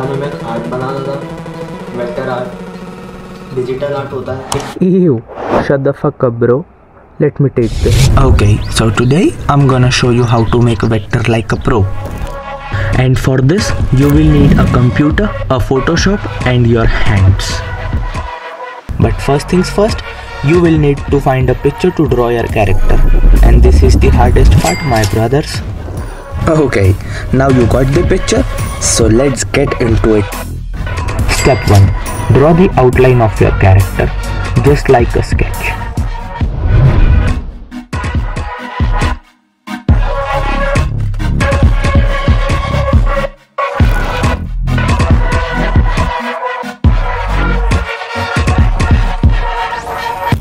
पहला में मैं आर्ट बनाता था वेक्टर आर्ट डिजिटल आर्ट होता है Ew, shut the fuck up, bro. Let me take this. Okay, so today I'm gonna show you how to make a vector like a pro. And for this, you will need a computer, a Photoshop, and your hands. But first things first, you will need to find a picture to draw your character. And this is the hardest part, my brothers. Okay, now you got the picture, so let's get into it. Step 1 Draw the outline of your character, just like a sketch.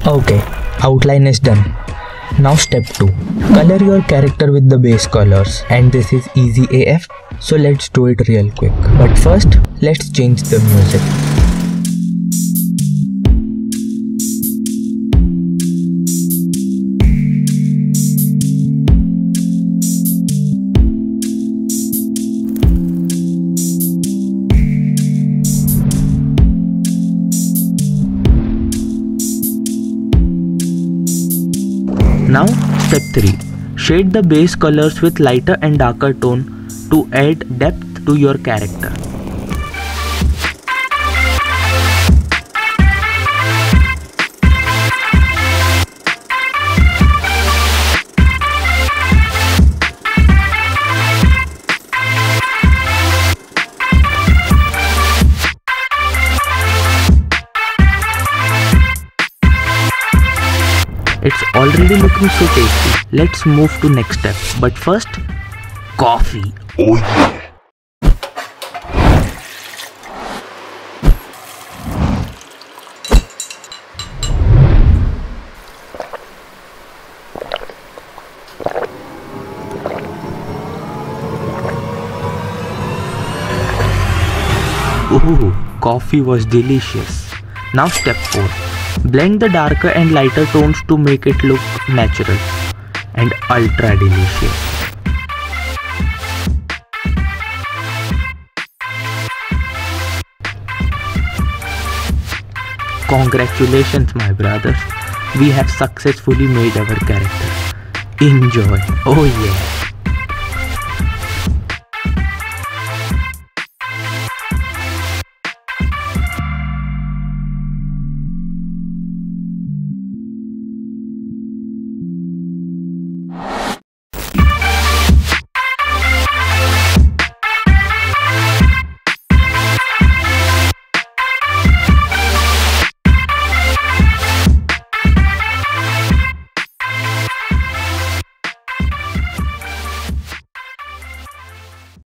Okay, outline is done. Now step 2. Color your character with the base colors and this is easy AF so let's do it real quick. But first let's change the music. Now step 3. Shade the base colors with lighter and darker tone to add depth to your character. Already looking so tasty. Let's move to next step. But first, coffee. Oh yeah. Ooh, coffee was delicious. Now step 4. Blend the darker and lighter tones to make it look natural and ultra delicious. Congratulations my brothers. We have successfully made our character. Enjoy. Oh yeah.